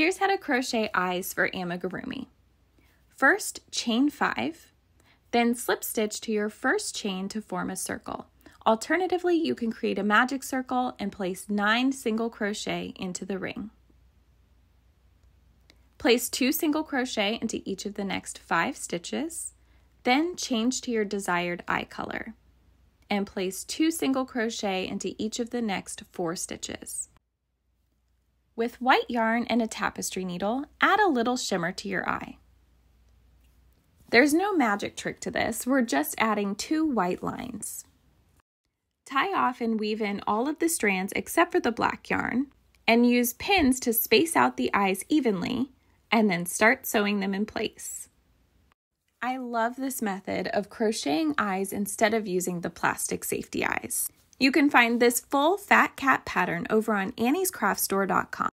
Here's how to crochet eyes for amigurumi. First, chain 5, then slip stitch to your first chain to form a circle. Alternatively, you can create a magic circle and place 9 single crochet into the ring. Place 2 single crochet into each of the next 5 stitches, then change to your desired eye color and place 2 single crochet into each of the next 4 stitches. With white yarn and a tapestry needle, add a little shimmer to your eye. There's no magic trick to this, we're just adding two white lines. Tie off and weave in all of the strands except for the black yarn, and use pins to space out the eyes evenly, and then start sewing them in place. I love this method of crocheting eyes instead of using the plastic safety eyes. You can find this full fat cat pattern over on anniescraftstore.com.